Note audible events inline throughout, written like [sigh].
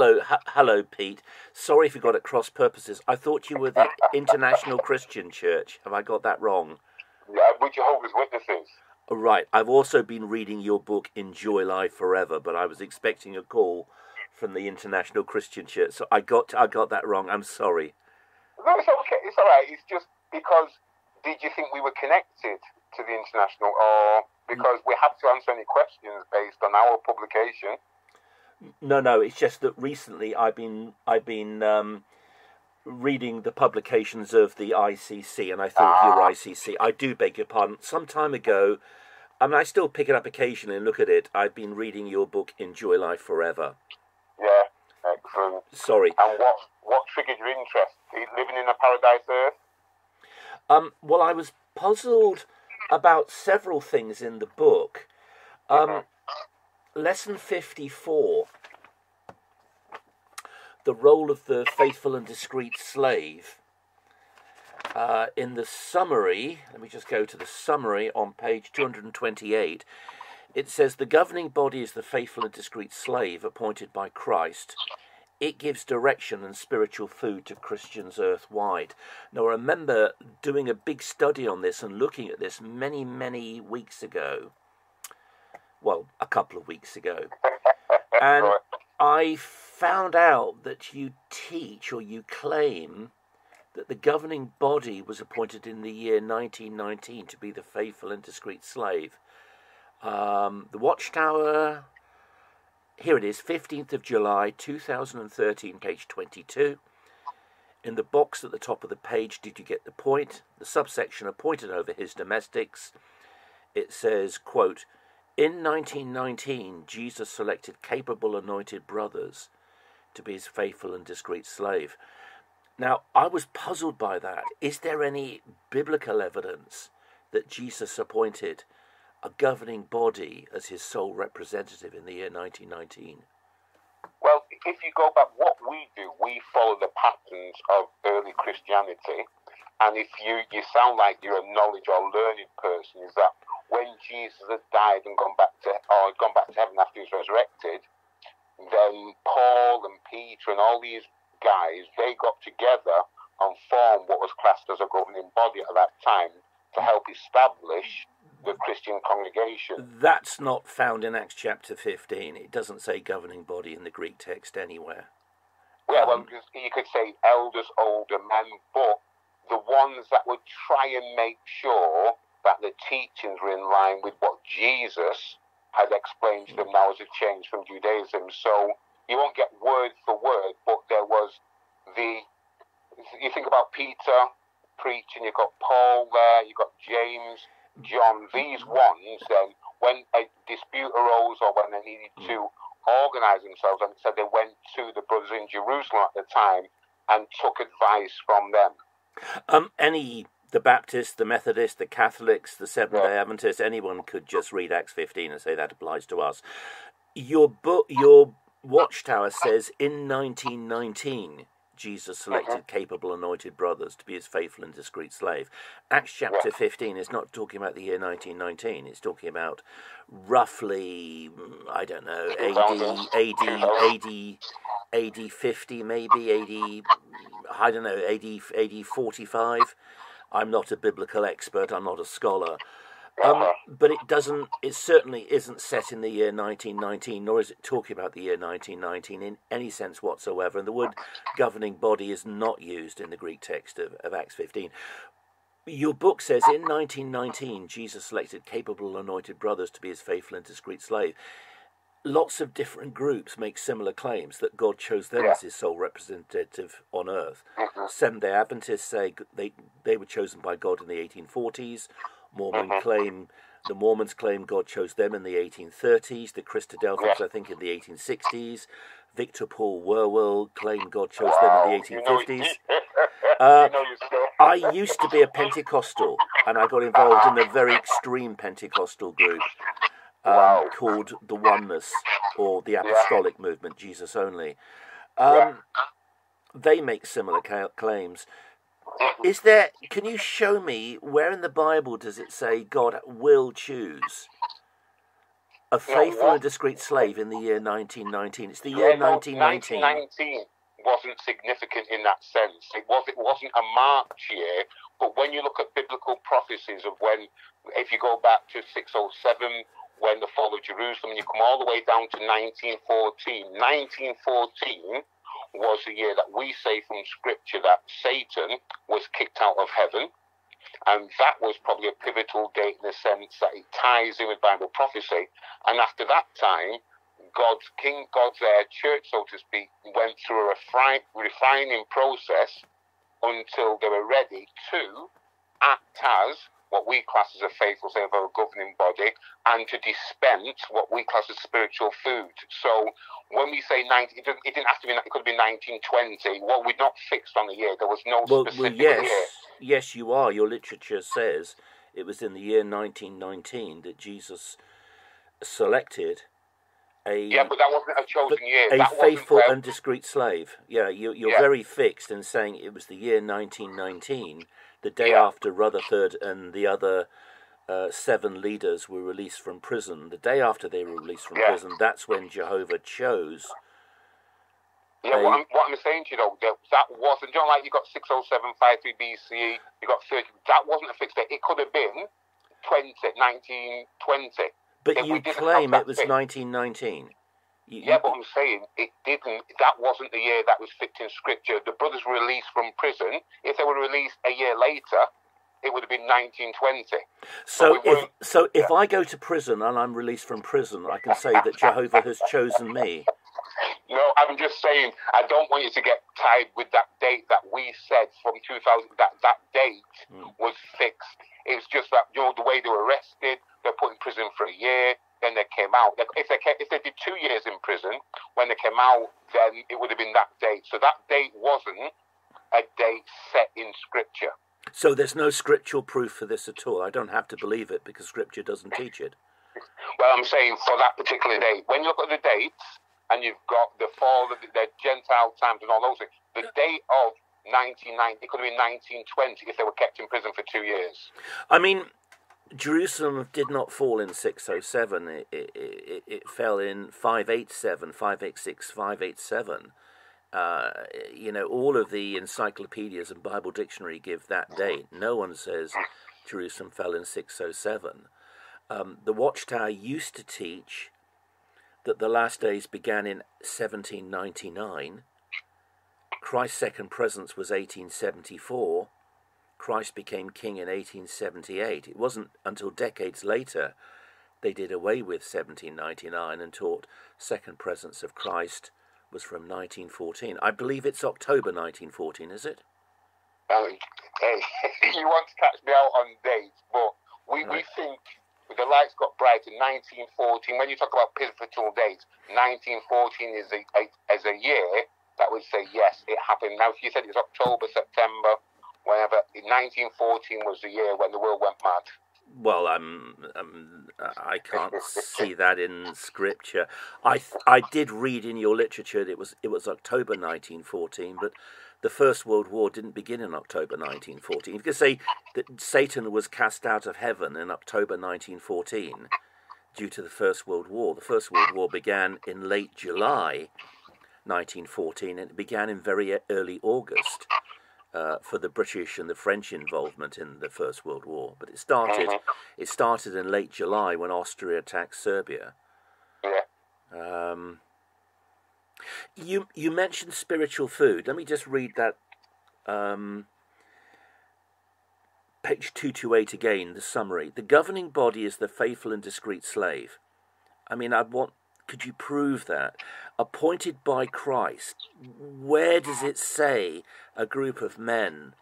Hello, h- hello, Pete. Sorry if you got at cross purposes. I thought you were the International Christian Church. Have I got that wrong? Yeah, with Jehovah's Witnesses. Right. I've also been reading your book, Enjoy Life Forever, but I was expecting a call from the International Christian Church, so I got I got that wrong. I'm sorry. No, it's okay. It's all right. It's just because did you think we were connected to the international, or because we have to answer any questions based on our publication? No, no. It's just that recently I've been I've been um, reading the publications of the ICC, and I thought you were ICC. I do beg your pardon. Some time ago, I mean, I still pick it up occasionally and look at it. I've been reading your book, Enjoy Life Forever. Yeah, excellent. Sorry. And what what triggered your interest? Living in a paradise earth? Um, well, I was puzzled about several things in the book. Um, lesson 54 the role of the faithful and discreet slave. Uh, in the summary, let me just go to the summary on page 228. It says the governing body is the faithful and discreet slave appointed by Christ. It gives direction and spiritual food to Christians earthwide. Now, I remember doing a big study on this and looking at this many, many weeks ago. Well, a couple of weeks ago. [laughs] And Right. I found out that you teach or you claim that the governing body was appointed in the year 1919 to be the faithful and discreet slave. Um, the Watchtower, here it is, 15th of July 2013, page 22. In the box at the top of the page, did you get the point? The subsection appointed over his domestics. It says, quote, in 1919, Jesus selected capable anointed brothers to be his faithful and discreet slave. Now, I was puzzled by that. Is there any biblical evidence that Jesus appointed a governing body as his sole representative in the year 1919? Well, if you go back, what we do, we follow the patterns of early Christianity. And if you, you sound like you're a knowledge or learned person, is that when Jesus had died and gone back to or gone back to heaven after he was resurrected, then Paul and Peter and all these guys they got together and formed what was classed as a governing body at that time to help establish the Christian congregation. That's not found in Acts chapter 15. It doesn't say governing body in the Greek text anywhere. Yeah, well, um, you could say elders, older men, but the ones that would try and make sure that the teachings were in line with what Jesus had explained to them now as a change from Judaism. So you won't get word for word, but there was the. You think about Peter preaching, you've got Paul there, you've got James, John. These ones, then, when a dispute arose or when they needed to organize themselves, and so they went to the brothers in Jerusalem at the time and took advice from them. Um, any the Baptists, the Methodists, the Catholics, the Seventh Day Adventists, anyone could just read Acts 15 and say that applies to us. Your book, your Watchtower says in 1919, Jesus selected capable anointed brothers to be his faithful and discreet slave. Acts chapter 15 is not talking about the year 1919. It's talking about roughly, mm, I don't know, AD, AD, AD, AD 50 maybe, AD, I don't know, AD, AD 45. I'm not a biblical expert. I'm not a scholar. Um, but it doesn't. It certainly isn't set in the year 1919, nor is it talking about the year 1919 in any sense whatsoever. And the word governing body is not used in the Greek text of, of Acts 15. Your book says in 1919, Jesus selected capable anointed brothers to be his faithful and discreet slave. Lots of different groups make similar claims that God chose them Yeah. as his sole representative on earth. Mhm. Seventh day Adventists say they, they were chosen by God in the 1840s. Mormon Mhm. claim the Mormons claim God chose them in the 1830s. The Christadelphians, Yeah. I think, in the 1860s. Victor Paul Wierwille claimed God chose them in the 1850s. You know, [laughs] Uh, you know your stuff. I used to be a Pentecostal, and I got involved in a very extreme Pentecostal group um, Wow. called the Oneness or the Apostolic Movement, Jesus Only. Um, They make similar claims. Is there? Can you show me where in the Bible does it say God will choose? A faithful and discreet slave in the year 1919. It's the year Yeah, 1919. 1919 wasn't significant in that sense. It was it wasn't a March year, but when you look at biblical prophecies of when, if you go back to 607, when the fall of Jerusalem, you come all the way down to 1914. 1914 was the year that we say from Scripture that Satan was kicked out of heaven. And that was probably a pivotal date in the sense that it ties in with Bible prophecy. And after that time, God's King, God's uh, church, so to speak, went through a refining process until they were ready to act as what we class as a faithful say of our governing body and to dispense what we class as spiritual food. So when we say 19, it didn't, it didn't have to be, it could have been 1920. Well, we're not fixed on the year. There was no Well, well, specific yes, year. yes, you are. Your literature says it was in the year 1919 that Jesus selected a Yeah, but that wasn't a chosen year. a that faithful and discreet slave. Yeah, you, you're Yeah. very fixed in saying it was the year 1919, the day after Rutherford and the other uh, seven leaders were released from prison. The day after they were released from Yeah. prison, that's when Jehovah chose. Yeah, They- what I'm, what I'm saying to you though, that, that wasn't, you know, like you got 607, 53 BCE, you got 30, that wasn't a fixed date. It could have been 20, 1920. But If you claim it was 1919. You, Yeah, but I'm saying it didn't, that wasn't the year that was fixed in scripture. The brothers were released from prison. If they were released a year later, it would have been 1920. So we if so, if I go to prison and I'm released from prison, I can say that [laughs] Jehovah has chosen me. No, I'm just saying, I don't want you to get tied with that date that we said from 2000. That that date mm. was fixed. It's just that you know the way they were arrested, they're put in prison for a year, then they came out. If they came, if they did two years in prison, when they came out, then it would have been that date. So that date wasn't a date set in scripture. So there's no scriptural proof for this at all. I don't have to believe it because Scripture doesn't teach it. Well, I'm saying for that particular date, when you look at the dates and you've got the fall of the, the Gentile times and all those things, the date of 1990, it could have been 1920 if they were kept in prison for two years. I mean, Jerusalem did not fall in 607. It, it, it, it fell in 587, 586, 587. Uh, you know, all of the encyclopedias and Bible dictionary give that date. No one says Jerusalem fell in 607. Um, the Watchtower used to teach that the last days began in 1799. Christ's second presence was 1874. Christ became king in 1878. It wasn't until decades later they did away with 1799 and taught second presence of Christ was from 1914. I believe it's October 1914, is it? Um, hey, [laughs] you want to catch me out on dates, but we, we think the lights got bright in 1914. When you talk about pivotal dates, 1914 is a, a as a year that would say yes, it happened. Now, if you said it's October, September, whenever, 1914 was the year when the world went mad. Well, I'm, um, I can't [laughs] see that in scripture. I th- I did read in your literature that it was it was October 1914, but the First World War didn't begin in October 1914. You could say that Satan was cast out of heaven in October 1914 due to the First World War. The First World War began in late July 1914, and it began in very early August uh, for the British and the French involvement in the First World War. But it started it started in late July when Austria attacked Serbia. Yeah. Um, you you mentioned spiritual food. Let me just read that. Um, page two two eight again. The summary: the governing body is the faithful and discreet slave. I mean, I'd want. Could you prove that? Appointed by Christ. Where does it say a group of men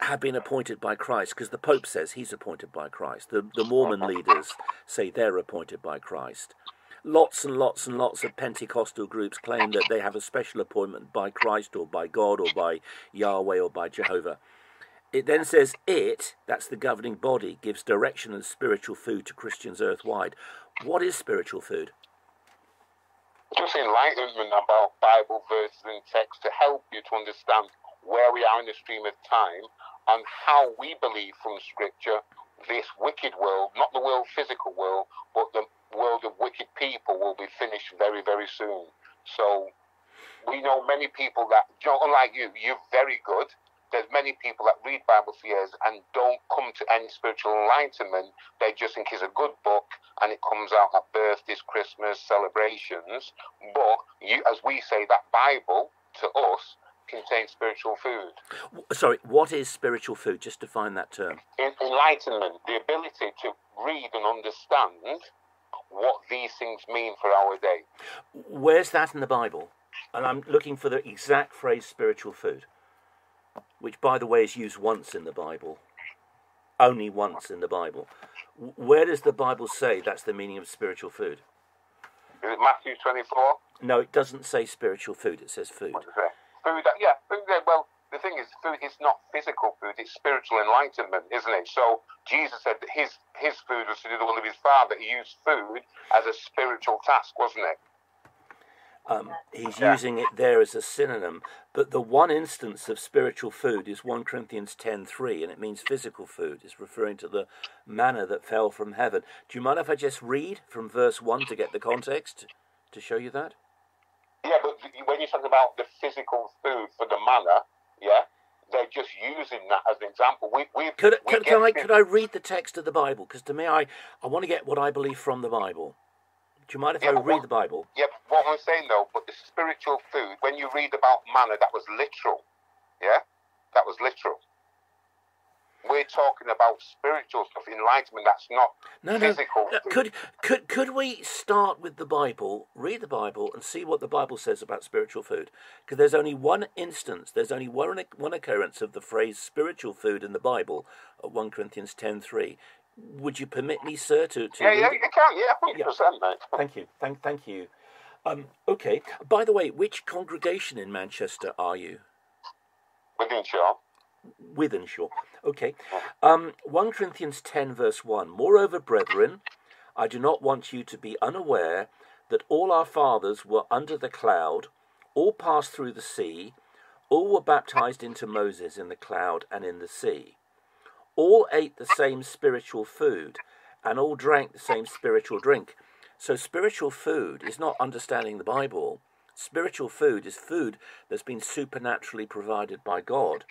have been appointed by Christ? Because the Pope says he's appointed by Christ. The, the Mormon leaders say they're appointed by Christ. Lots and lots and lots of Pentecostal groups claim that they have a special appointment by Christ or by God or by Yahweh or by Jehovah. It then says it, that's the governing body, gives direction and spiritual food to Christians earthwide. What is spiritual food? just enlightenment about Bible verses and text to help you to understand where we are in the stream of time and how we believe from Scripture this wicked world, not the world physical world, but the world of wicked people will be finished very, very soon. So we know many people that, you unlike you, you're very good. There's many people that read Bible for years and don't come to any spiritual enlightenment. They just think it's a good book and it comes out at birthdays, Christmas, celebrations. But you, as we say, that Bible to us contains spiritual food. Sorry, what is spiritual food? Just define that term. En- Enlightenment, the ability to read and understand what these things mean for our day. Where's that in the Bible? And I'm looking for the exact phrase spiritual food, which, by the way, is used once in the Bible. Only once in the Bible. Where does the Bible say that's the meaning of spiritual food? Is it Matthew 24? No, it doesn't say spiritual food, it says food. What is it? say? Food, uh, yeah, food, well, the thing is, food is not physical food, it's spiritual enlightenment, isn't it? So Jesus said that his, his food was to do the will of his Father. He used food as a spiritual task, wasn't it? Um, he's Yeah. using it there as a synonym, but the one instance of spiritual food is 1 Corinthians 10.3, and it means physical food. It's referring to the manna that fell from heaven. Do you mind if I just read from verse 1 to get the context to show you that? Yeah, but when you talk about the physical food for the manna, yeah, they're just using that as an example. We, we, Could, we could, can, I, could I read the text of the Bible? Because to me, I, I want to get what I believe from the Bible. Do you mind if Yeah, I read what- the Bible? Yeah, what I'm saying though, but the spiritual food, when you read about manna, that was literal. Yeah? That was literal. We're talking about spiritual stuff, enlightenment, that's not No, physical. no, food. Could, could, could we start with the Bible, read the Bible, and see what the Bible says about spiritual food? Because there's only one instance, there's only one, one occurrence of the phrase spiritual food in the Bible, at 1 Corinthians 10.3. Would you permit me, sir, to, to yeah, yeah, you can, yeah, 100%, mate. Thank you. Thank, thank you. Um, okay. By the way, which congregation in Manchester are you? Within sure. Wythenshawe. Okay. Um, 1 Corinthians 10, verse 1. Moreover, brethren, I do not want you to be unaware that all our fathers were under the cloud, all passed through the sea, all were baptized into Moses in the cloud and in the sea. All ate the same spiritual food, and all drank the same spiritual drink. So, spiritual food is not understanding the Bible. Spiritual food is food that's been supernaturally provided by God.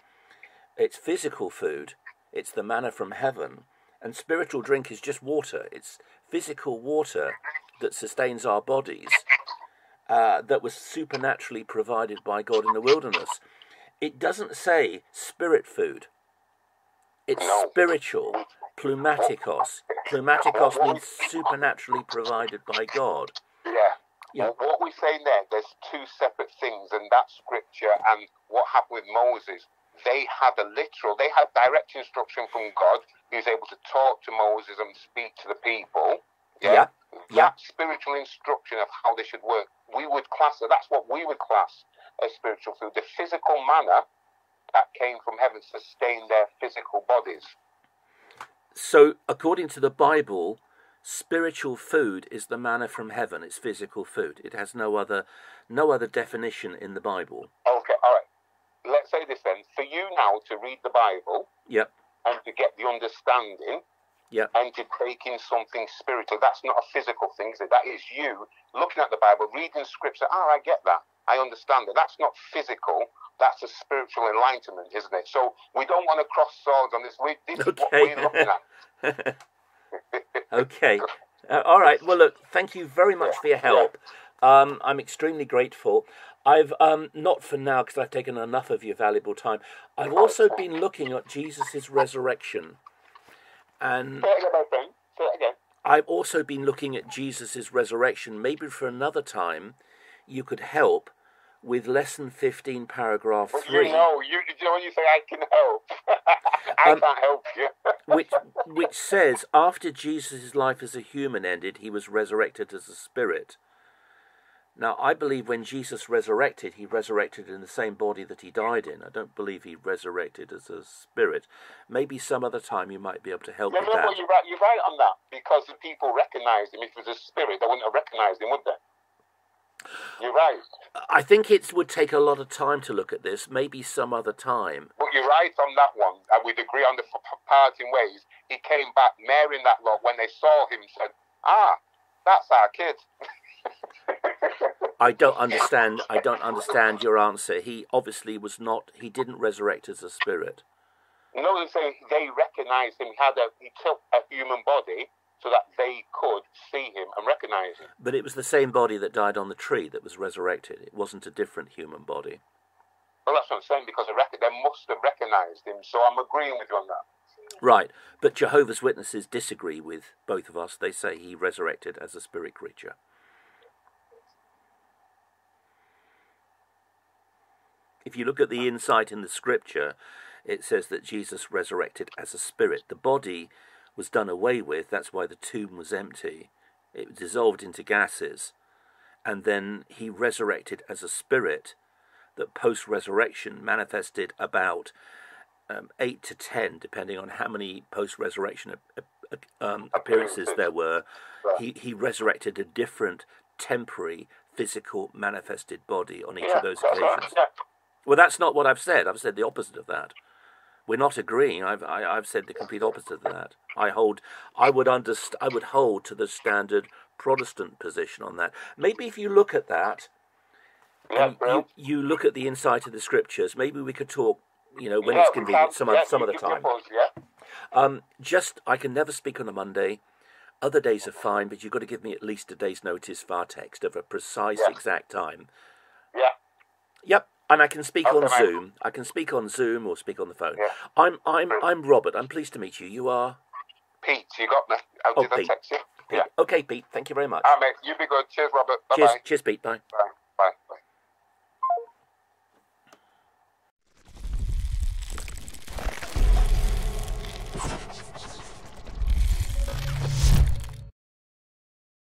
It's physical food, it's the manna from heaven, and spiritual drink is just water. It's physical water that sustains our bodies, uh, that was supernaturally provided by God in the wilderness. It doesn't say spirit food, it's No. spiritual. Pneumatikos. Pneumatikos means supernaturally provided by God. Yeah. Yeah. What we're saying there, there's two separate things, and that scripture and what happened with Moses, they had a literal, they had direct instruction from God, who was able to talk to Moses and speak to the people. Yeah. That Yeah. spiritual instruction of how they should work, we would class that's what we would class as spiritual food. The physical manna that came from heaven sustained their physical bodies. So, according to the Bible, spiritual food is the manna from heaven. It's physical food. It has no other, no other definition in the Bible. Okay, all right. Let's say this then. For you now to read the Bible, Yep. and to get the understanding Yep. and to take in something spiritual. That's not a physical thing, is it? That is you looking at the Bible, reading scripture. Oh, I get that. I understand it. That's not physical. That's a spiritual enlightenment, isn't it? So we don't want to cross swords on this. We, this is what Okay. we're looking at. [laughs] Okay. Uh, all right. Well, look. Thank you very much for your help. Um, I'm extremely grateful. I've um, not for now because I've taken enough of your valuable time. I've also been looking at Jesus' resurrection, and Say it again, my friend. Say it again. I've also been looking at Jesus' resurrection. Maybe for another time, you could help with lesson 15, paragraph But 3, you know, you, you know when you say I can help, [laughs] I Um, can't help you. [laughs] which, which says, after Jesus' life as a human ended, he was resurrected as a spirit. Now, I believe when Jesus resurrected, he resurrected in the same body that he died in. I don't believe he resurrected as a spirit. Maybe some other time you might be able to help No, with no, that. but you're right, you're right on that because the people recognized him. If it was a spirit, they wouldn't have recognized him, would they? You're right. I think it would take a lot of time to look at this. Maybe some other time. But you're right on that one. And we'd agree on the f- parting ways. He came back, Mary and that lot, when they saw him, said, Ah, That's our kid. I don't understand. I don't understand your answer. He obviously was not. He didn't resurrect as a spirit. No, they say they recognized him. He had a he took a human body so that they could see him and recognize him. But it was the same body that died on the tree that was resurrected. It wasn't a different human body. Well, that's what I'm saying because they, must have recognized him. So I'm agreeing with you on that. Right, but Jehovah's Witnesses disagree with both of us. They say he resurrected as a spirit creature. If you look at the insight in the scripture, it says that Jesus resurrected as a spirit. The body was done away with, that's why the tomb was empty. It dissolved into gases. And then he resurrected as a spirit that post resurrection manifested about um, 8 to 10, depending on how many post resurrection um, appearances there were. He, he resurrected a different temporary physical manifested body on each Yeah, of those that's right. occasions. Well, that's not what I've said. I've said the opposite of that. We're not agreeing. I've I, I've said the complete opposite of that. I hold. I would underst- I would hold to the standard Protestant position on that. Maybe if you look at that, Yeah, and you, you look at the insight of the scriptures. Maybe we could talk. You know, when Yeah, it's convenient, some yeah, other some other time. yeah. Um, just I can never speak on a Monday. Other days are fine, but you've got to give me at least a day's notice via text of a precise, exact time. Yeah. Yep, and I can speak Okay, on mate. Zoom. I can speak on Zoom or speak on the phone. Yeah. I'm I'm I'm Robert. I'm pleased to meet you. You are Pete, you got me. How Oh, did I Pete. text you? Pete. Yeah. Okay, Pete. Thank you very much. All right, mate. You be good. Cheers, Robert. Bye Cheers, bye. cheers, Pete. Bye. Bye.